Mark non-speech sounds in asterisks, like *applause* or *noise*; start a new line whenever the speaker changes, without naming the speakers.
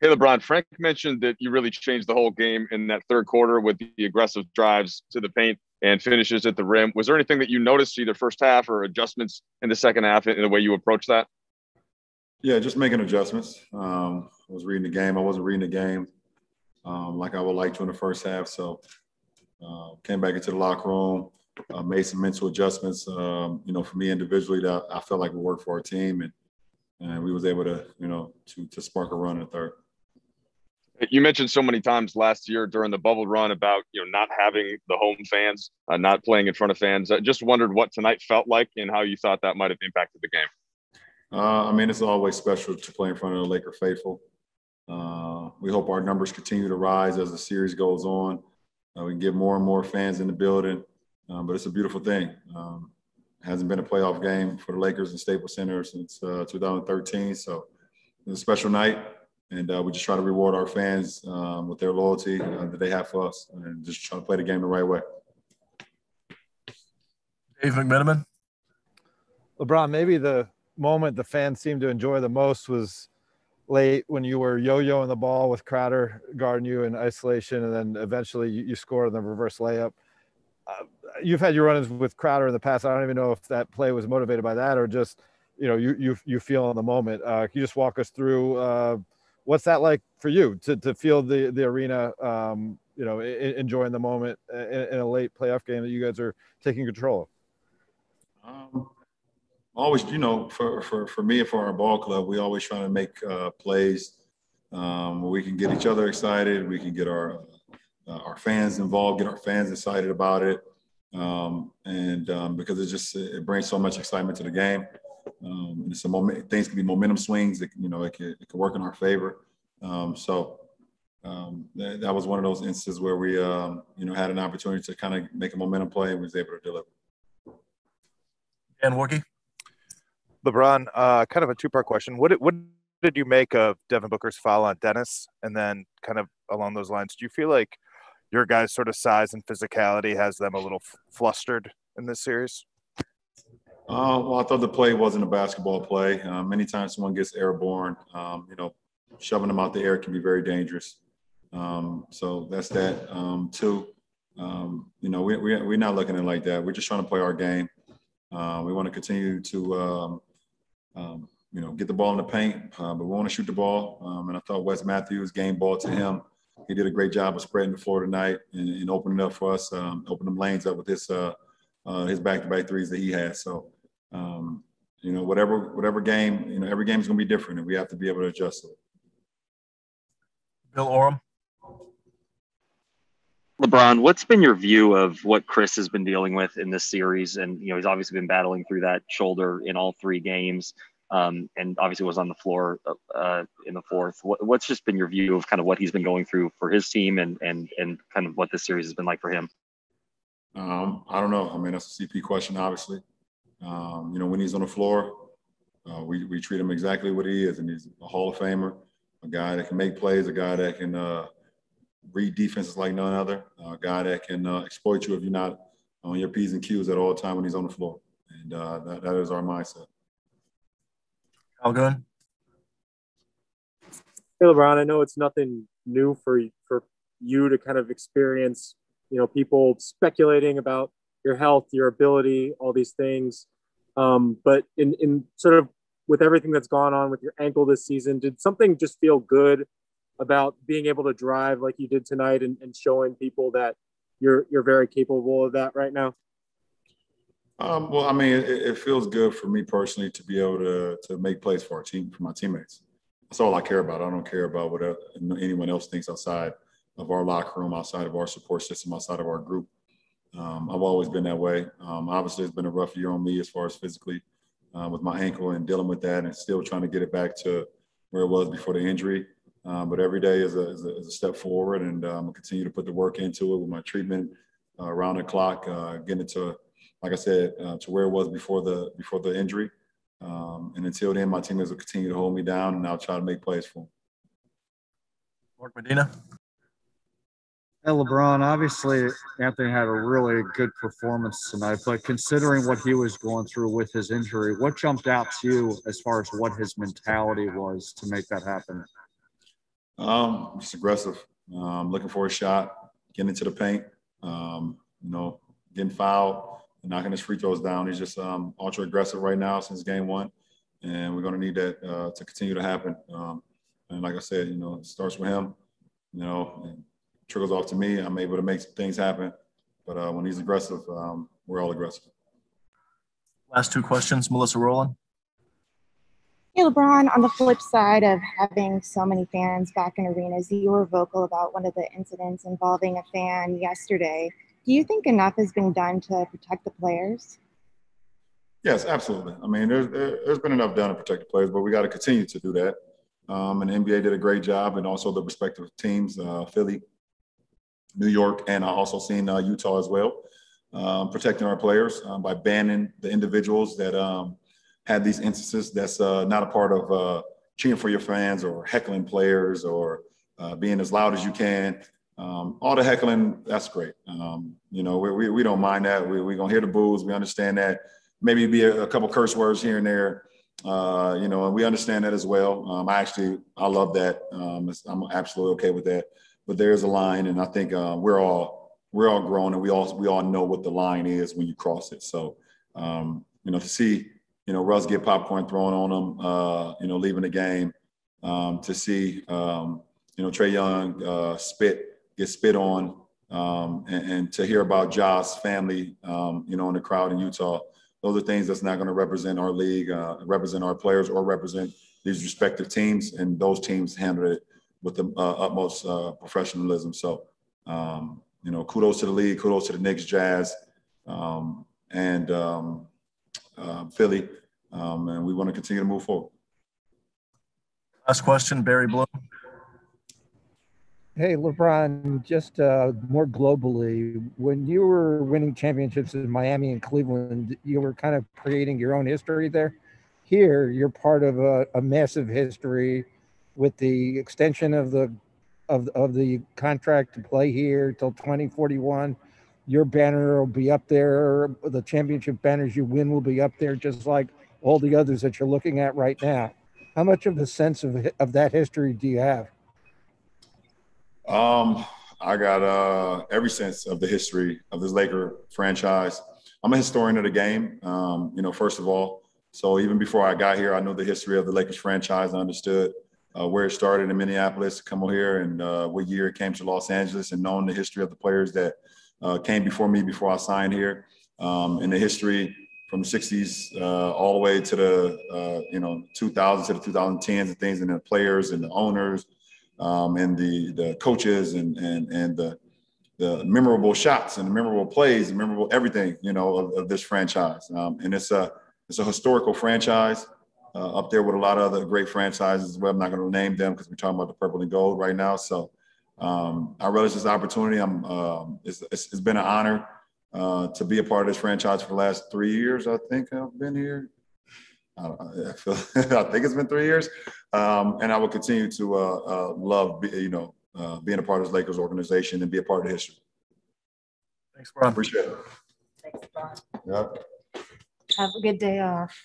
Hey, LeBron, Frank mentioned that you really changed the whole game in that third quarter with the aggressive drives to the paint and finishes at the rim. Was there anything that you noticed either first half or adjustments in the second half in the way you approach that?
Yeah, just making adjustments. Um, I was reading the game. I wasn't reading the game um, like I would like to in the first half. So uh, came back into the locker room, uh, made some mental adjustments. Um, you know, for me individually, that I felt like we worked for our team, and and we was able to, you know, to to spark a run in the third.
You mentioned so many times last year during the bubble run about you know not having the home fans, uh, not playing in front of fans. I just wondered what tonight felt like and how you thought that might have impacted the game.
Uh, I mean, it's always special to play in front of the Laker faithful. Uh, we hope our numbers continue to rise as the series goes on. Uh, we can get more and more fans in the building, um, but it's a beautiful thing. Um, hasn't been a playoff game for the Lakers in Staples Center since uh, 2013, so it's a special night and uh, we just try to reward our fans um, with their loyalty uh, that they have for us, and just try to play the game the right way.
Dave McMenamin.
LeBron, maybe the moment the fans seemed to enjoy the most was late when you were yo-yoing the ball with Crowder guarding you in isolation, and then eventually you, you scored the reverse layup. Uh, you've had your run-ins with Crowder in the past. I don't even know if that play was motivated by that or just you know you you you feel in the moment. Uh, can you just walk us through? What's that like for you to, to feel the the arena um, you know enjoying the moment in, in, a late playoff game that you guys are taking control
of? Um, always you know for, for for me and for our ball club we always try to make uh, plays um, where we can get each other excited. We can get our uh, our fans involved get our fans excited about it. Um, and um, because it just it brings so much excitement to the game um, and it's a moment, things can be momentum swings. That you know, it can, it can work in our favor. Um, so um, that, that, was one of those instances where we, um, you know, had an opportunity to kind of make a momentum play and was able to deliver.
Dan Woike.
LeBron, uh, kind of a two-part question. What did, what did you make of Devin Booker's foul on Dennis? And then, kind of along those lines, do you feel like your guys' sort of size and physicality has them a little f- flustered in this series?
Uh, well, I thought the play wasn't a basketball play. Uh, many times someone gets airborne. Um, you know, shoving them out the air can be very dangerous. Um, so that's that. Um, two, um, you know, we, we, we're not looking at like that. We're just trying to play our game. Uh, we want to continue to, um, um, you know, get the ball in the paint, uh, but we want to shoot the ball. and I thought Wes Matthews game ball to him. He did a great job of spreading the floor tonight and, and opening up for us, opening them lanes up with his uh, uh, his back-to-back threes that he has. So um, you know, whatever whatever game, you know, every game is going to be different, and we have to be able to adjust it.
Bill Oram.
LeBron, what's been your view of what Chris has been dealing with in this series? And you know, he's obviously been battling through that shoulder in all three games, um, and obviously was on the floor uh, in the fourth. What, what's just been your view of kind of what he's been going through for his team, and and and kind of what this series has been like for him?
Um, I don't know. I mean, that's a CP question, obviously. Um, you know, when he's on the floor, uh, we, we treat him exactly what he is, and he's a Hall of Famer, a guy that can make plays, a guy that can uh, read defenses like none other, a guy that can uh, exploit you if you're not on your P's and Q's at all time when he's on the floor. And uh, that, that is our mindset.
All good.
Hey, LeBron, I know it's nothing new for for you to kind of experience, you know, people speculating about your health, your ability, all these things. Um, but in, in sort of with everything that's gone on with your ankle this season, did something just feel good about being able to drive like you did tonight and, and showing people that you're you're very capable of that right now?
Um, well, I mean, it, it, feels good for me personally to be able to to make plays for our team, for my teammates. That's all I care about. I don't care about what anyone else thinks outside of our locker room, outside of our support system, outside of our group. Um, I've always been that way. Um, obviously, it's been a rough year on me as far as physically uh, with my ankle and dealing with that, and still trying to get it back to where it was before the injury. Um, but every day is a, is a, is a step forward, and I'm um, gonna continue to put the work into it with my treatment uh, around the clock, uh, getting it to, like I said, uh, to where it was before the before the injury. Um, and until then, my teammates will continue to hold me down, and I'll try to make plays for them.
Mark Medina.
LeBron, obviously Anthony had a really good performance tonight, but considering what he was going through with his injury, what jumped out to you as far as what his mentality was to make that happen?
Um, just aggressive. Um, looking for a shot, getting into the paint. Um, you know, getting fouled, knocking his free throws down. He's just um, ultra aggressive right now since game one, and we're going to need that uh, to continue to happen. Um, and like I said, you know, it starts with him. You know, and trickles off to me. I'm able to make things happen. But uh, when he's aggressive, um, we're all aggressive.
Last two questions, Melissa Rohlin.
Hey, LeBron, on the flip side of having so many fans back in arenas, you were vocal about one of the incidents involving a fan yesterday. Do you think enough has been done to protect the players?
Yes, absolutely. I mean, there's, there's been enough done to protect the players, but we got to continue to do that. Um, and the NBA did a great job, and also the respective teams, uh, Philly, New York, and I also seen uh, Utah as well, um, protecting our players um, by banning the individuals that um, had these instances that's uh, not a part of uh, cheering for your fans or heckling players or uh, being as loud as you can. Um, all the heckling, that's great. Um, you know, we, we, we, don't mind that. We're we to hear the boos. We understand that. Maybe be a, a couple curse words here and there. Uh, you know, and we understand that as well. Um, I actually, I love that. Um, I'm absolutely okay with that. But there's a line, and I think uh, we're all we're all grown, and we all we all know what the line is when you cross it. So, um, you know, to see you know, Russ get popcorn thrown on him, uh, you know, leaving the game. Um, to see, um, you know, Trae Young uh, spit, get spit on, um, and, and, to hear about Ja's family, um, you know, in the crowd in Utah. Those are things that's not going to represent our league, uh, represent our players, or represent these respective teams. And those teams handled it with the uh, utmost uh, professionalism. So, um, you know, kudos to the league, kudos to the Knicks, Jazz, um, and uh, Philly, um, and we want to continue to move forward.
Last question, Barry Bloom.
Hey, LeBron, just uh, more globally, when you were winning championships in Miami and Cleveland, you were kind of creating your own history there. Here, you're part of a, a massive history with the extension of the of, of the contract to play here till 2041 your banner will be up there. The championship banners you win will be up there, just like all the others that you're looking at right now. How much of a sense of of that history do you have?
Um, I got uh, every sense of the history of this Laker franchise. I'm a historian of the game. Um, you know, first of all, so even before I got here, I knew the history of the Lakers franchise. I understood uh, where it started in Minneapolis, to come over here, and uh, what year it came to Los Angeles, and knowing the history of the players that uh, came before me before I signed here. Um, in the history from the 60s uh, all the way to the uh, you know 2000s to the 2010s and things, and the players and the owners um, and the the coaches and and and the the memorable shots and the memorable plays and memorable everything you know of, of this franchise. Um, and it's a it's a historical franchise. Uh, up there with a lot of other great franchises. Well, I'm not going to name them because we're talking about the purple and gold right now. So um, I relish this opportunity. I'm, um, it's, it's, it's been an honor uh, to be a part of this franchise for the last three years. I think I've been here. I, I, feel, *laughs* I think it's been three years, um, and I will continue to uh, uh, love, be, you know, uh, being a part of this Lakers organization and be a part of the history.
Thanks, Brian.
Appreciate it.
Thanks, Brian.
Yep.
Have a good day off.